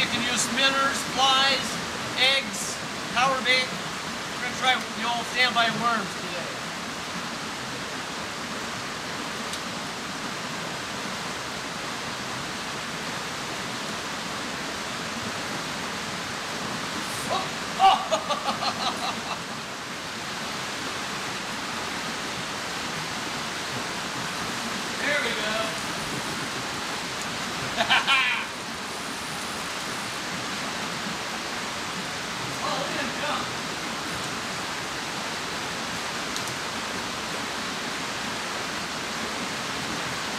you can use spinners, flies, eggs, power bait. We're going to try the old standby worms today. There we go. oh, look at him jump.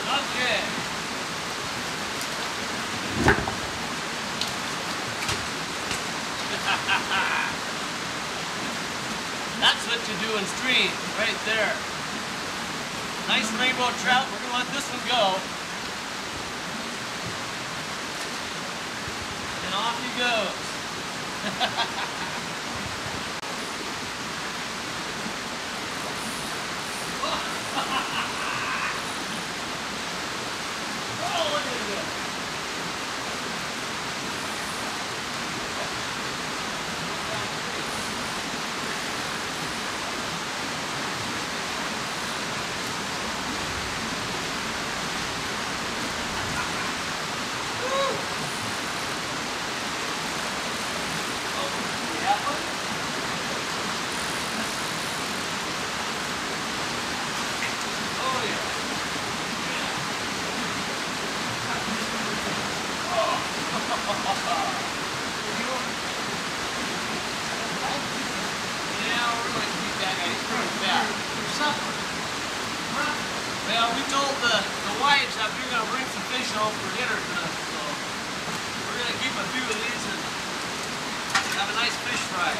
Okay. That's what you do in streams, right there. Nice rainbow trout. We're gonna let this one go. And off he goes. Oh, look at him go. Oh, yeah. Oh, yeah. Yeah, we're going to keep that guy pretty fat. Well, we told the, the wives that we were going to bring some fish home for dinner tonight, so we're going to keep a few of these and have a nice fish fry.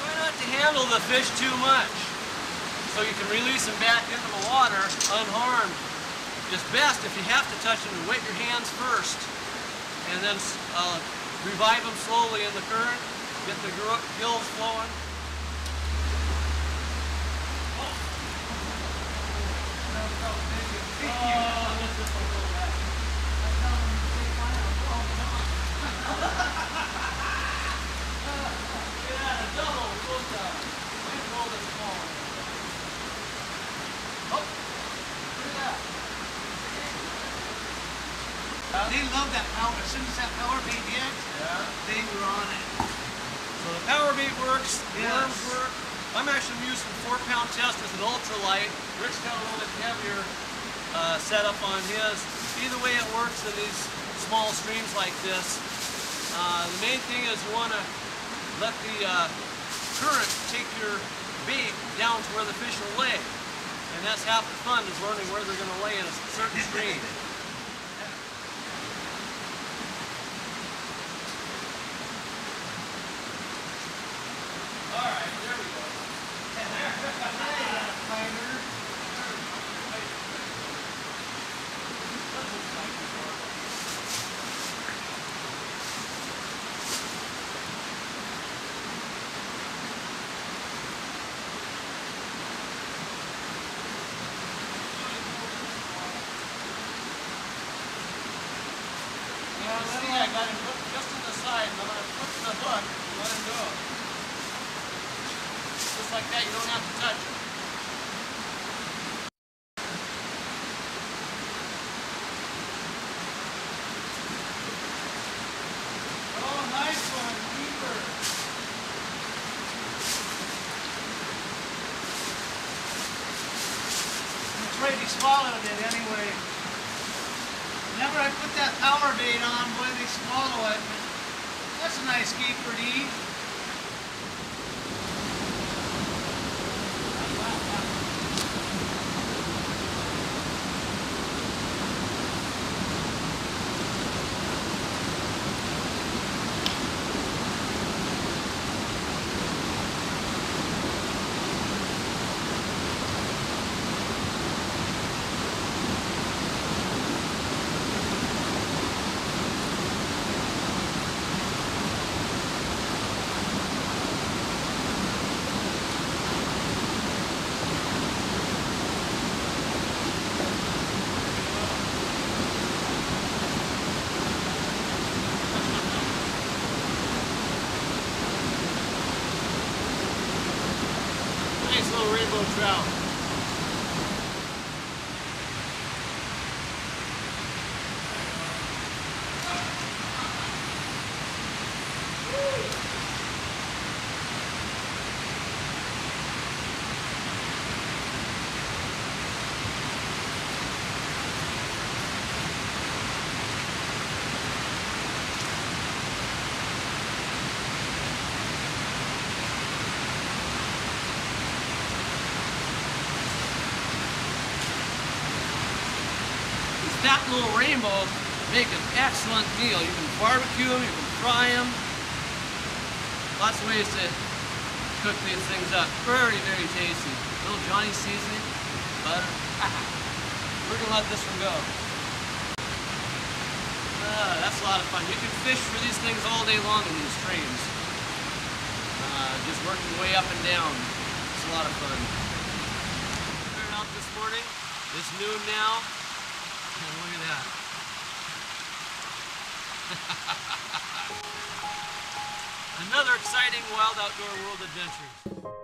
Try not to handle the fish too much, so you can release them back into the water unharmed. It's best if you have to touch them to wet your hands first, and then uh, revive them slowly in the current, get the gills flowing. Oh, this is a little bad. Yeah, double, both times. We roll this small one. Oh, look at that. They love that power. As soon as that power bait hit, Yeah. they were on it. So the power bait works, Yes. worms work. I'm actually using four pound test as an ultralight. Rick's got a little bit heavier uh, setup on his. Either way it works in these small streams like this. Uh, the main thing is you want to let the uh, current take your bait down to where the fish will lay. And that's half the fun is learning where they're going to lay in a certain stream. All right, there we go. See, I got him hooked just to the side, and I'm the hook let him go. Just like that, you don't have to touch it. Oh, swallowed it anyway. Whenever I put that power bait on, boy, they swallow it. That's a nice keeper to eat. yellow trout. That little rainbow make an excellent meal. You can barbecue them, you can fry them. Lots of ways to cook these things up. Very, very tasty. little Johnny seasoning, butter. We're gonna let this one go. Ah, that's a lot of fun. You can fish for these things all day long in these streams. Uh, just working way up and down. It's a lot of fun. Started out this morning. It's noon now. Look at that. Another exciting wild outdoor world adventure.